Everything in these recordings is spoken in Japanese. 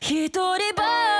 一人ば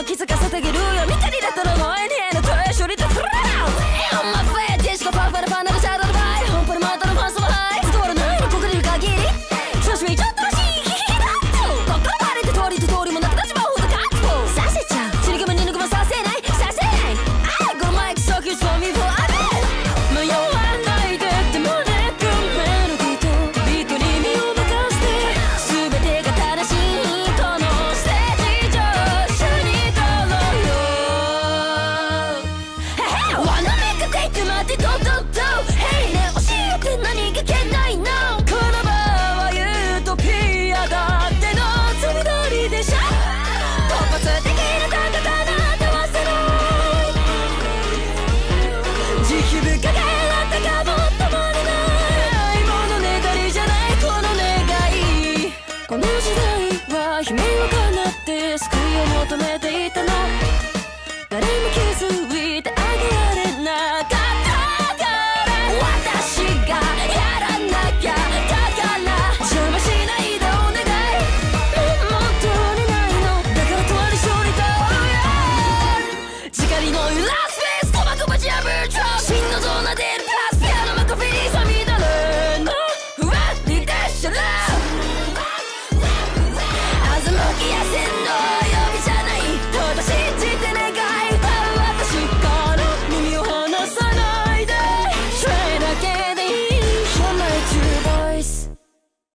も気づかせてあげる